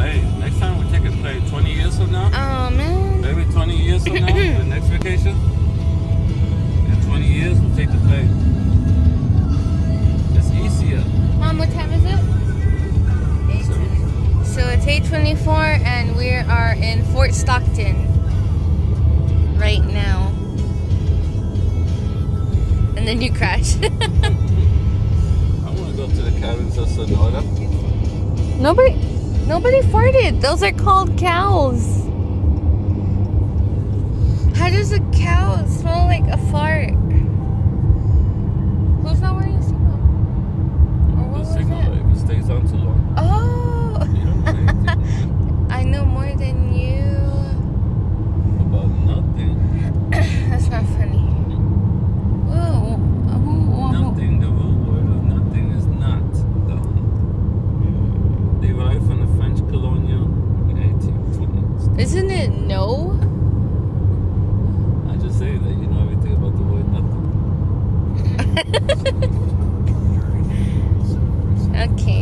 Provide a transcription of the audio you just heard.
plane. Next time we take a plane. 20 years from now? Oh man. Maybe 20 years from now, the next vacation. In 20 years, we'll take the plane. It's easier. Mom, what time is it? So it's 8:24 and we are in Fort Stockton right now. And then you crash. I want to go to the cabins of Sonora. nobody nobody farted. Those are called cows. How does a cow smell like a fart? Who's not wearing a seatbelt? Or what The was signal, it? if it stays on too long. Oh, You don't know anything I know more than you. about nothing. That's not funny. Whoa, who- who- Nothing. The root word of nothing is not. Though. Derived from the French colonial in 1820s. Isn't it no? I just say that you know everything about the word nothing. Okay.